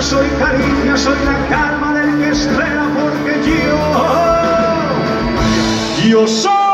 soy cariño, soy la calma del que espera, porque yo, yo soy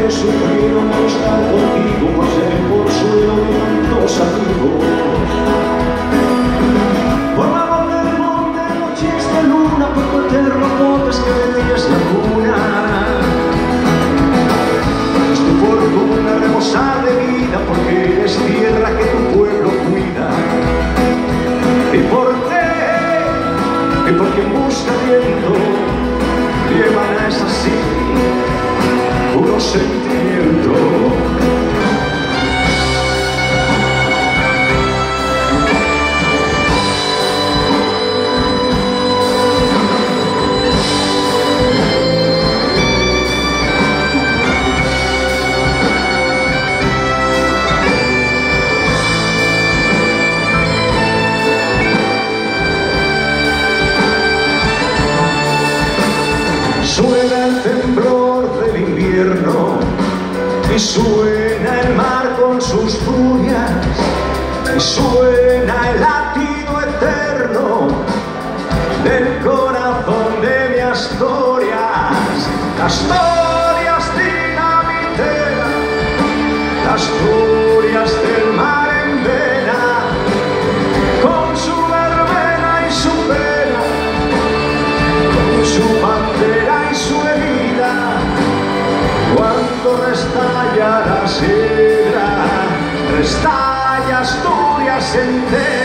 que sufrieron, por estar contigo, ser el consuelo de tantos amigos. Por la voz del monte, noches de luna, por tu eterno botes que venías la luna. Es tu fortuna rebosar de vida, porque eres tierra que tu pueblo cuida. Y por qué y porque busca viento llevan es así puro worship. Suena el temblor del invierno y suena el mar con sus furias y suena el latido cuando restalla la sidra, restalla Asturias entera.